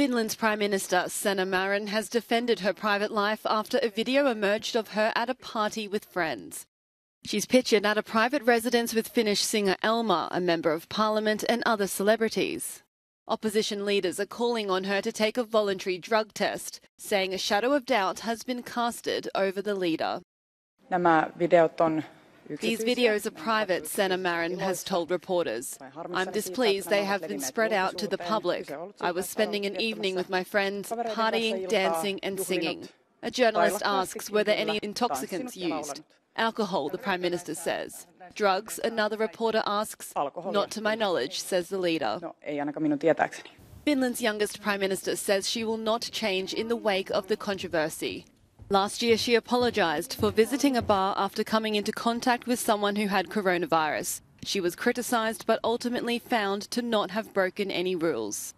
Finland's Prime Minister Sanna Marin has defended her private life after a video emerged of her at a party with friends. She's pictured at a private residence with Finnish singer Alma, a member of parliament, and other celebrities. Opposition leaders are calling on her to take a voluntary drug test, saying a shadow of doubt has been casted over the leader. Nämä videot on These videos are private, Sanna Marin has told reporters. I'm displeased they have been spread out to the public. I was spending an evening with my friends, partying, dancing, and singing. A journalist asks were there any intoxicants used. Alcohol, the Prime Minister says. Drugs, another reporter asks. Not to my knowledge, says the leader. No, ei ainakaan minun tietääkseni. Finland's youngest Prime Minister says she will not change in the wake of the controversy. Last year, she apologised for visiting a bar after coming into contact with someone who had coronavirus. She was criticised but ultimately found to not have broken any rules.